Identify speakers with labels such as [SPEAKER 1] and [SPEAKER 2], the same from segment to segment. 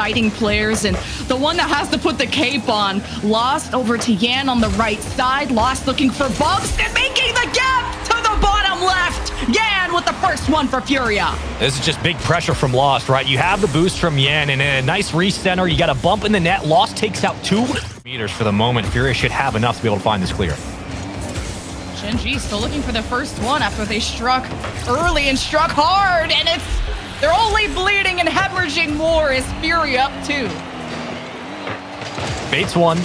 [SPEAKER 1] exciting players, and the one that has to put the cape on. Lost over to Yan on the right side. Lost looking for bumps and making the gap to the bottom left. Yan with the first one for Furia.
[SPEAKER 2] This is just big pressure from Lost, right? You have the boost from Yan and a nice recenter. You got a bump in the net. Lost takes out two meters for the moment. Furia should have enough to be able to find this clear.
[SPEAKER 1] Gen G still looking for the first one after they struck early and struck hard, and it's they're only bleeding and as Fury up too.
[SPEAKER 2] Bates one,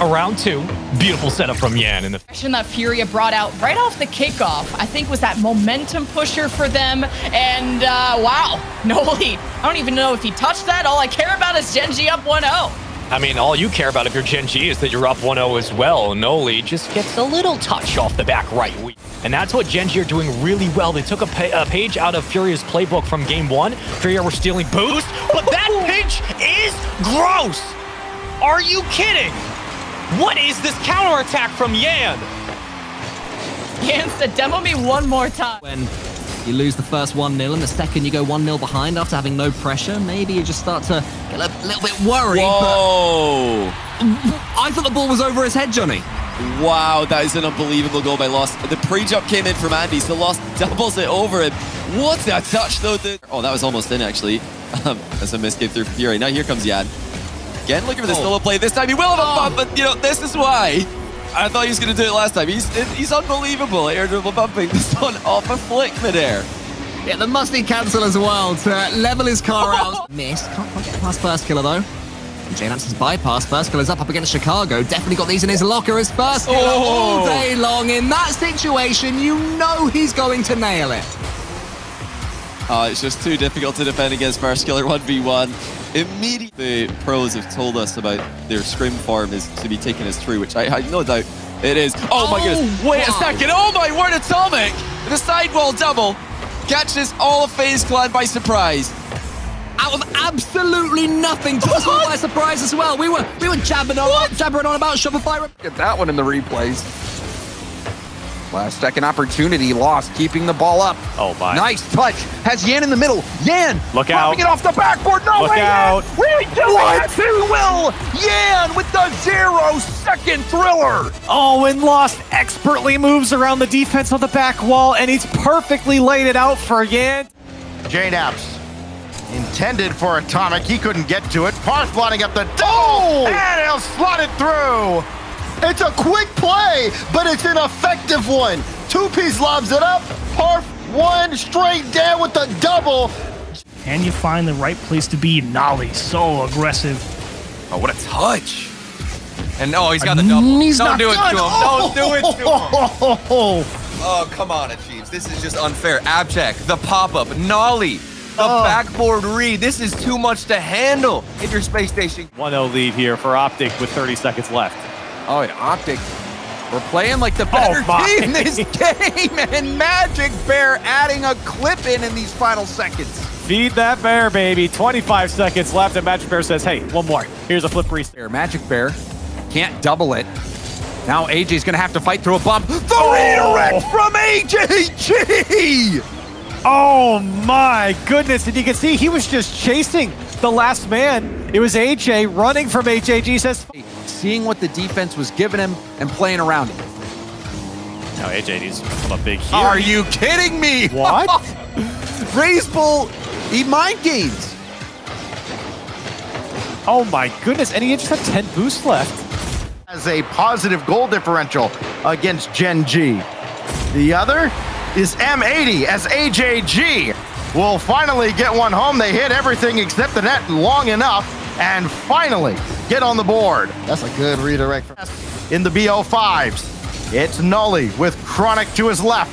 [SPEAKER 2] around two. Beautiful setup from Yan in the
[SPEAKER 1] action that Furia brought out right off the kickoff. I think was that momentum pusher for them, and uh, wow, no lead. I don't even know if he touched that. All I care about is Gen G up 1-0.
[SPEAKER 2] I mean, all you care about if you're Gen G is that you're up 1-0 as well. Noly just gets a little touch off the back right. And that's what Gen G are doing really well. They took a, pa a page out of Furia's playbook from game one. Furia were stealing boost, but that is gross. Are you kidding? What is this counterattack from Yan?
[SPEAKER 1] Yan said, demo me one more time.
[SPEAKER 3] When you lose the first 1-0 and the second you go 1-0 behind after having no pressure, maybe you just start to get a little bit worried.
[SPEAKER 4] Whoa!
[SPEAKER 3] I thought the ball was over his head, Johnny.
[SPEAKER 4] Wow, that is an unbelievable goal by Lost. The pre-jump came in from Andy, so Lost doubles it over him. What a touch, though. Oh, that was almost in, actually. Um, that's a miss game through Fury. Now here comes Yan. Again, looking for the oh. solo play. This time he will have a bump, but, you know, this is why. I thought he was going to do it last time. He's he's unbelievable. Air dribble bumping this one off a flick midair.
[SPEAKER 3] Yeah, the must-be cancel as well to level his car out. Miss. Can't quite get past Firstkiller, though. JKnaps' bypass. Firstkiller's up up against Chicago. Definitely got these in his locker as Firstkiller oh. all day long. In that situation, you know he's going to nail it.
[SPEAKER 4] Uh, it's just too difficult to defend against Firstkiller 1v1 immediately the pros have told us about their scrim form is to be taken as true, which I, I no doubt it is. Oh, oh my goodness. Wait wow. a second. Oh my word, Atomic! The sidewall double catches all of FaZe Clan by surprise.
[SPEAKER 3] Out of absolutely nothing, took us all by surprise as well. We were we were jabbing on, jabbering on about Shopify.
[SPEAKER 5] Get that one in the replays. Last second opportunity lost, keeping the ball up.
[SPEAKER 2] Oh my.
[SPEAKER 5] Nice touch. Has Yan in the middle. Yan
[SPEAKER 2] Look out.
[SPEAKER 5] it off the backboard. No
[SPEAKER 2] Look
[SPEAKER 5] way.
[SPEAKER 2] out.
[SPEAKER 5] Yan. Really doing what? it will. Yan with the zero second thriller.
[SPEAKER 2] Oh, and Lost expertly moves around the defense on the back wall, and he's perfectly laid it out for Yan.
[SPEAKER 6] JKnaps intended for Atomic. He couldn't get to it. Parth blotting up the double, oh! and he'll slot it through. It's a quick play, but it's an effective one. Two-piece lobs it up. Parf one straight down with the double.
[SPEAKER 7] Can you find the right place to be? Noly, so aggressive.
[SPEAKER 5] Oh, what a touch. And oh, he's got the double.
[SPEAKER 7] He's
[SPEAKER 5] Don't do
[SPEAKER 7] done.
[SPEAKER 5] it to him.
[SPEAKER 7] Oh,
[SPEAKER 5] Don't do it to him. Oh, come on, Achieves. This is just unfair. Abject, the pop-up, Noly, the oh. backboard read. This is too much to handle in your space station.
[SPEAKER 2] 1-0 lead here for Optic with 30 seconds left.
[SPEAKER 5] Oh, and Optic, we're playing like the oh, better oh team this game, and Magic Bear adding a clip in in these final seconds.
[SPEAKER 2] Feed that bear, baby. 25 seconds left, and Magic Bear says, hey, one more. Here's a flip reset.
[SPEAKER 5] Magic Bear can't double it. Now AJ's gonna have to fight through a bump. The
[SPEAKER 2] oh.
[SPEAKER 5] redirect from AJG!
[SPEAKER 2] Oh my goodness, and you can see he was just chasing the last man. It was AJ running from AJG, says
[SPEAKER 5] seeing what the defense was giving him and playing around him.
[SPEAKER 2] Now AJ needs a big
[SPEAKER 5] here. Are you kidding me?
[SPEAKER 2] What?
[SPEAKER 5] Raise Bull, he mind games.
[SPEAKER 2] Oh my goodness, and he just had 10 boosts left.
[SPEAKER 6] As a positive goal differential against Gen G. The other is M80 as AJG will finally get one home. They hit everything except the net long enough and finally get on the board. That's a good redirect. In the BO5s, it's Noly with Chronic to his left.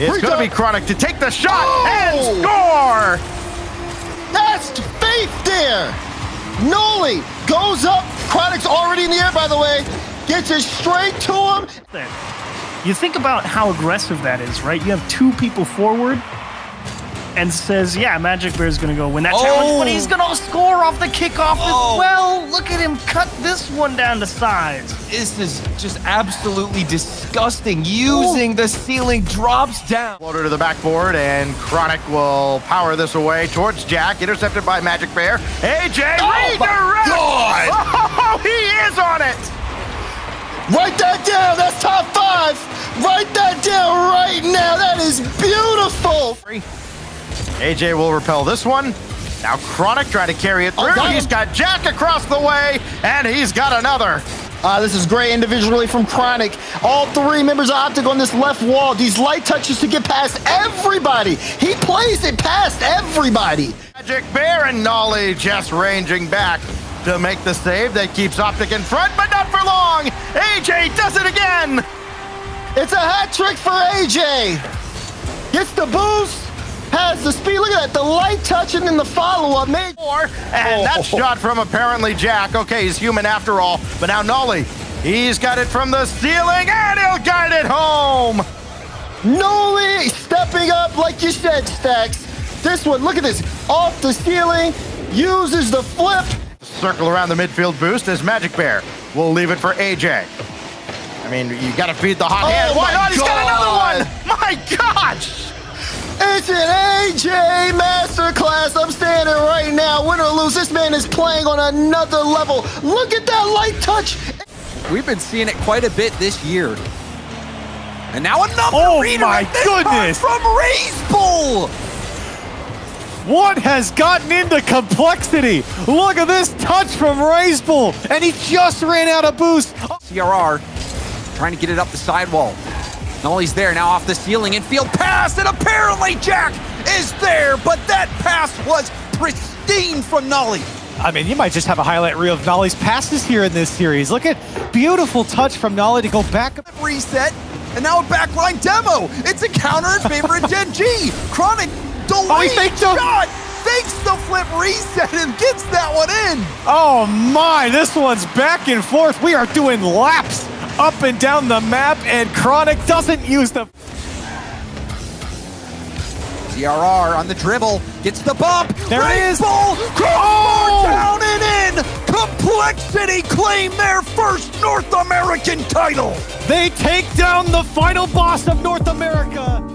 [SPEAKER 6] It's going to be Chronic to take the shot oh! and score! That's faith there! Noly goes up. Chronic's already in the air, by the way. Gets it straight to him.
[SPEAKER 7] You think about how aggressive that is, right? You have two people forward. and says, yeah, Magic Bear is going to go win that
[SPEAKER 5] Oh.
[SPEAKER 7] challenge, but he's oh. going to score off the kickoff
[SPEAKER 5] Oh.
[SPEAKER 7] as well. Look at him cut this one down to size.
[SPEAKER 5] This is just absolutely disgusting. Using the ceiling drops down.
[SPEAKER 6] Floater to the backboard, and Chronic will power this away towards Jack, intercepted by Magic Bear. AJ redirect! Oh, oh, he is on it!
[SPEAKER 8] Write that down. That's top five. Write that down right now. That is beautiful.
[SPEAKER 6] AJ will repel this one. Now Chronic trying to carry it
[SPEAKER 8] Oh,
[SPEAKER 6] through.
[SPEAKER 8] got
[SPEAKER 6] he's got Jack across the way, and he's got another.
[SPEAKER 8] Uh, this is great individually from Chronic. All three members of Optic on this left wall. These light touches to get past everybody. He plays it past everybody.
[SPEAKER 6] Magic Bear and Noly just ranging back to make the save that keeps Optic in front, but not for long. AJ does it again.
[SPEAKER 8] It's a hat trick for AJ. Gets the boost, has the speed. Look at that, the light touching in the follow-up. Man,
[SPEAKER 6] Four, and oh. that shot from apparently Jack. Okay, he's human after all, but now Noly, he's got it from the ceiling, and he'll guide it home.
[SPEAKER 8] Noly stepping up like you said, Stacks. This one, look at this. Off the ceiling, uses the flip.
[SPEAKER 6] Circle around the midfield boost as Magic Bear will leave it for AJ. I mean, you got to feed the hot
[SPEAKER 8] Oh
[SPEAKER 6] hand. Why
[SPEAKER 8] my
[SPEAKER 6] not? He's got another one. My gosh.
[SPEAKER 8] It's an AJ masterclass. I'm standing right now. Win or lose, this man is playing on another level. Look at that light touch.
[SPEAKER 9] We've been seeing it quite a bit this year. And now another
[SPEAKER 10] Oh
[SPEAKER 9] redirect,
[SPEAKER 10] my
[SPEAKER 9] this
[SPEAKER 10] goodness.
[SPEAKER 9] From Raise Bull!
[SPEAKER 10] What has gotten into complexity? Look at this touch from Bull, and he just ran out of boost.
[SPEAKER 9] CRR trying to get it up the sidewall. Noly's there now off the ceiling and field pass, and apparently Jack is there, but that pass was pristine from Noly.
[SPEAKER 10] I mean, you might just have a highlight reel of Noly's passes here in this series. Look at beautiful touch from Noly to go back.
[SPEAKER 9] Reset, and now a backline demo. It's a counter in favor of Gen G. Chronic delayed
[SPEAKER 10] Oh, he faked him.
[SPEAKER 9] shot, fakes the flip reset and gets that one in.
[SPEAKER 10] Oh my, this one's back and forth. We are doing laps up and down the map, and Chronic doesn't use the.
[SPEAKER 9] CRR on the dribble, gets the bump.
[SPEAKER 10] There it
[SPEAKER 9] Raise
[SPEAKER 10] is.
[SPEAKER 9] Crossbar
[SPEAKER 10] Oh!
[SPEAKER 9] down and in. Complexity claim their first North American title.
[SPEAKER 10] They take down the final boss of North America.